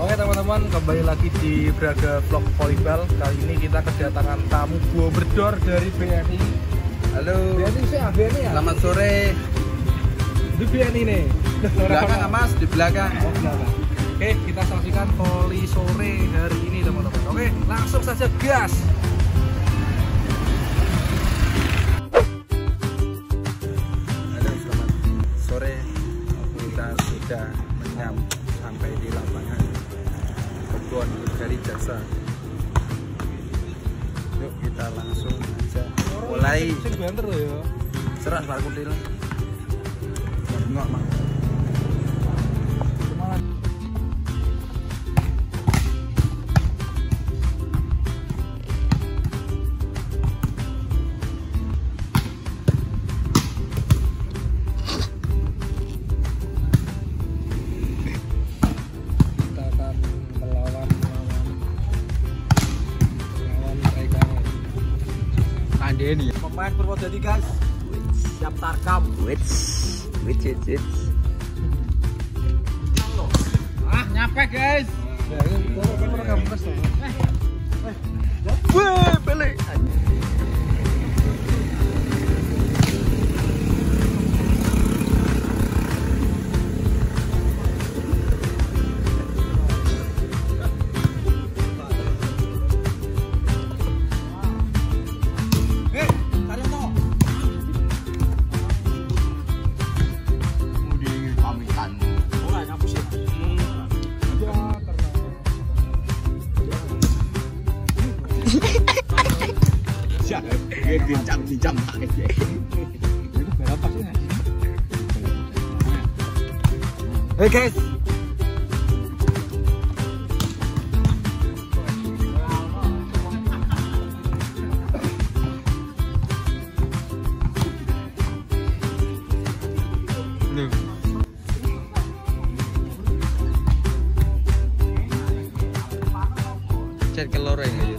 Oke teman-teman, kembali lagi di Braga Vlog Volleyball. Kali ini kita kedatangan tamu buah berdor dari BNI. Halo. BNI sih, BNI ya? Selamat sore. Di BNI nih. Di belakang nggak, Mas, di belakang. Oh, belakang. Oke, kita saksikan volley sore hari ini teman-teman. Oke, langsung saja gas. Halo, selamat sore. Kita sudah dari jasa. Yuk kita langsung aja mulai ya. serah Pak Kudil. Nggak mang. Pandeni. Pemain Purwodadi guys. Siap tarkam. Wits, wits, wits, wits. Ah, nyampe guys. Ya, ini kok rekam kes tuh. Wih, balik. Bincang. berapa sih? Hey guys. Chat ke loreng